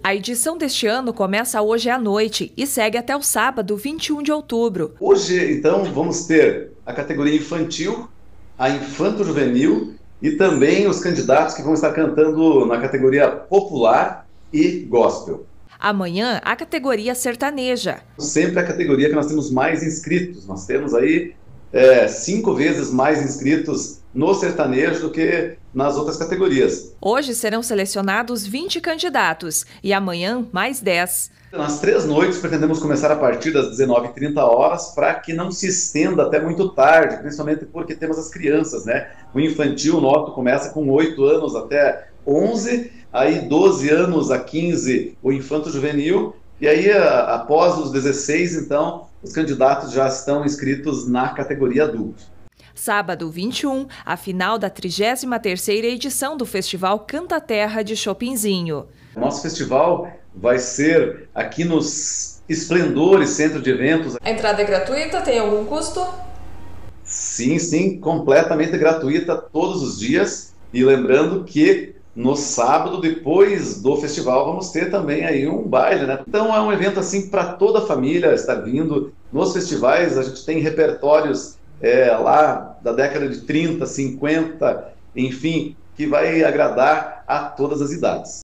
A edição deste ano começa hoje à noite e segue até o sábado, 21 de outubro. Hoje, então, vamos ter a categoria infantil, a infanto-juvenil e também os candidatos que vão estar cantando na categoria popular e gospel. Amanhã, a categoria sertaneja. Sempre a categoria que nós temos mais inscritos. Nós temos aí é, cinco vezes mais inscritos no sertanejo do que nas outras categorias. Hoje serão selecionados 20 candidatos e amanhã mais 10. Nas três noites pretendemos começar a partir das 19h30 horas para que não se estenda até muito tarde, principalmente porque temos as crianças, né? O infantil nosso começa com 8 anos até 11, aí 12 anos a 15 o infanto juvenil, e aí após os 16, então, os candidatos já estão inscritos na categoria adulto. Sábado 21, a final da 33ª edição do Festival Canta Terra de Chopinzinho. Nosso festival vai ser aqui nos Esplendores Centro de Eventos. A entrada é gratuita? Tem algum custo? Sim, sim, completamente gratuita todos os dias. E lembrando que no sábado, depois do festival, vamos ter também aí um baile, né? Então é um evento assim para toda a família estar vindo. Nos festivais a gente tem repertórios é, lá da década de 30, 50, enfim, que vai agradar a todas as idades.